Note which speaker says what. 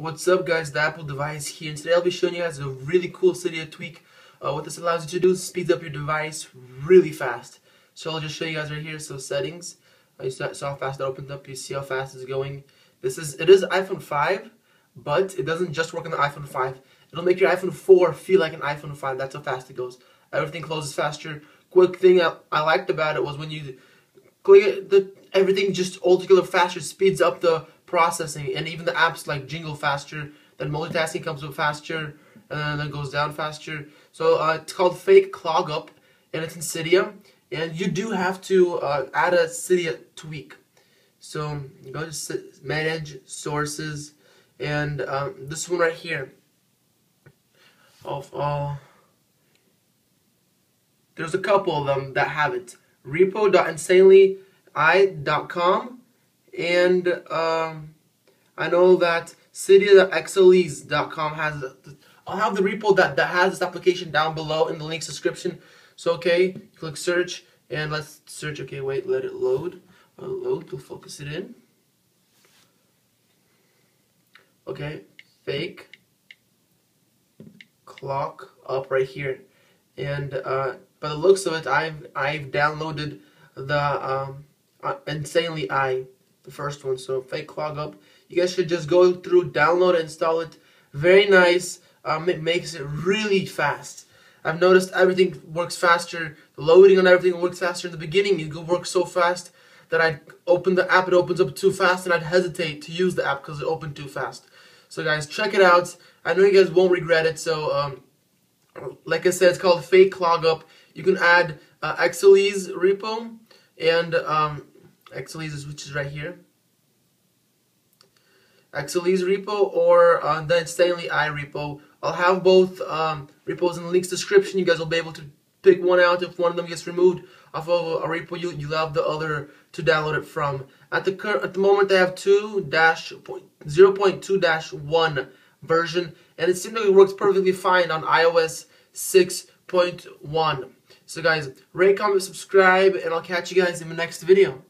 Speaker 1: What's up guys, the Apple device here, and today I'll be showing you guys a really cool Cydia tweak. Uh, what this allows you to do is speeds up your device really fast. So I'll just show you guys right here, so settings, uh, saw how fast it opened up, you see how fast it's going. This is, it is iPhone 5, but it doesn't just work on the iPhone 5. It'll make your iPhone 4 feel like an iPhone 5, that's how fast it goes. Everything closes faster. Quick thing I, I liked about it was when you click it, the, everything just altogether faster, speeds up the processing, and even the apps like jingle faster, then multitasking comes up faster, and then it goes down faster. So uh, it's called Fake Clock Up, and it's in Cydia, and you do have to uh, add a Cydia tweak. So you go to Manage Sources, and um, this one right here. Of all, there's a couple of them that have it. Repo.insanelyi.com and um, I know that cydia.xsellize.com has. I'll have the repo that that has this application down below in the link description. So okay, click search and let's search. Okay, wait, let it load. Uh, load. We'll focus it in. Okay, fake clock up right here, and uh, by the looks of it, I've I've downloaded the um, uh, insanely i the first one. So fake clock up. You guys should just go through, download, install it. Very nice. Um, it makes it really fast. I've noticed everything works faster. The loading on everything works faster. In the beginning, it work so fast that I'd open the app, it opens up too fast, and I'd hesitate to use the app because it opened too fast. So guys, check it out. I know you guys won't regret it. So, um, like I said, it's called Fake Clock Up. You can add uh, repo and um, Xsellize, which is right here. Xsellize repo or uh, the Insanely i repo. I'll have both um, repos in the links description. You guys will be able to pick one out if one of them gets removed off of a repo. You you have the other to download it from. At the current at the moment, they have two dash zero point two dash one version, and it seems like it works perfectly fine on iOS six point one. So guys, rate, comment, subscribe, and I'll catch you guys in the next video.